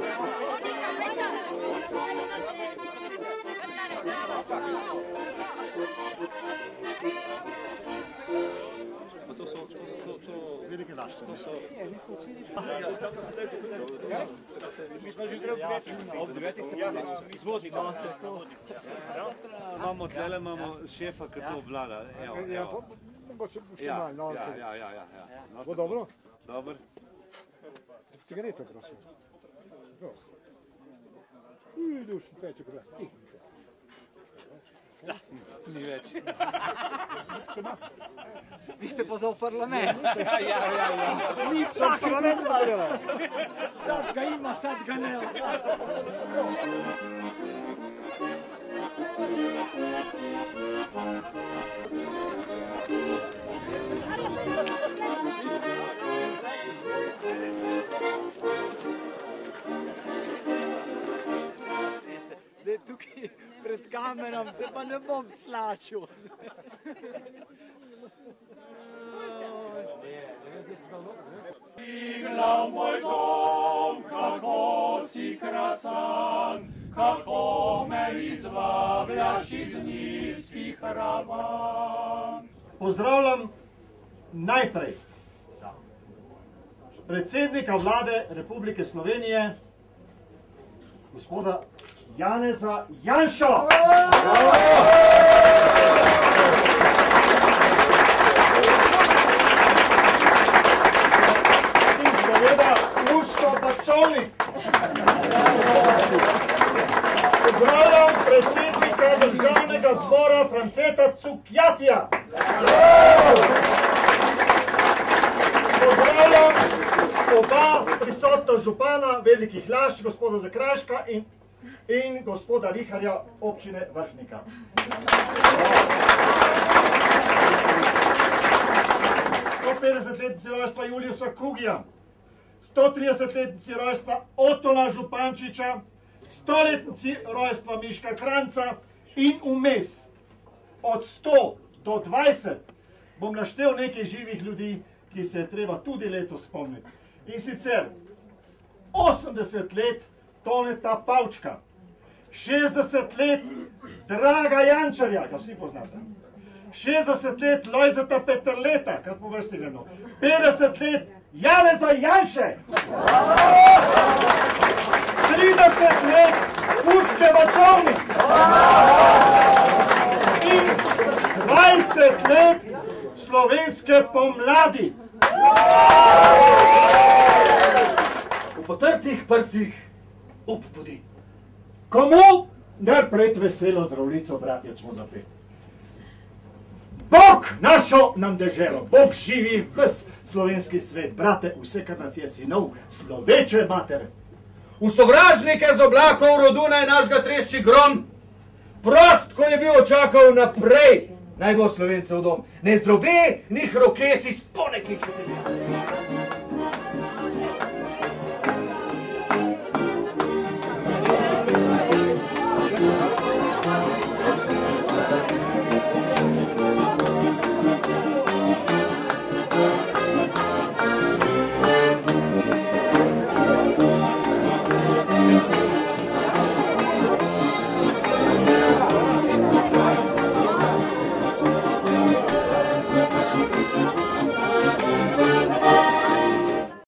To so, to, to, to, velike dašte. To so... Ne, niso včeraj že... Mi smo že treba ob devetih zvodnik. Imamo, tlele imamo šefa, ki to obvlada. Ja, ja, ja. Evo, evo. Mogoče še malo, no. Ja, ja, ja, ja. No, bo dobro? Dobro. Cigareto, prosim. Prosim. Uj, dušen peček, brat. Tihnite. Ni več. Vi ste pa za v parlament. Ja, ja, ja, ja. Ni pa parlament zadelal. Sad ga ima, sad ga ne. Pred kameram se pa ne bom slačil. Glav moj dom, kako si krasan, kako me izvabljaš iz nizkih ravan. Pozdravljam najprej predsednika vlade Republike Slovenije, gospoda Janeza Janšo. In seveda Uško Bačovnik. Pozdravljam predsednika državnega zbora Franceta Cukjatija. Pozdravljam oba prisotna župana velikih laž, gospoda Zakraška in, in gospoda Riharja občine Vrhnika. 150 let rojstva Juliusa Kugija, 130 let rojstva Otona Župančiča, 100 letnici rojstva Miška Kranca in vmes od 100 do 20 bom naštel nekaj živih ljudi, ki se je treba tudi letos spomniti. In sicer 80 let Toneta Pavčka, 60 let Draga Jančarja, ga vsi poznate. 60 let Lojzeta Peterleta, kar po vrsti gremo. 50 let Janeza Janše. 30 let Urške Vačovnik. In 20 let slovenske pomladi. V potrtih prsih up budi. Komu ne pred veselo zdravljico, bratje, smo zapet. Bog našo nam deželo, Bog živi ves slovenski svet, brate, vse, kar nas je sinov, sloveče matere. V sovražnike z oblakov rodu naj našega trešči grom. Prost, ko je bil očakal naprej, naj bo slovencev dom. Ne zdrobe, njih roke si spone, ki če te že.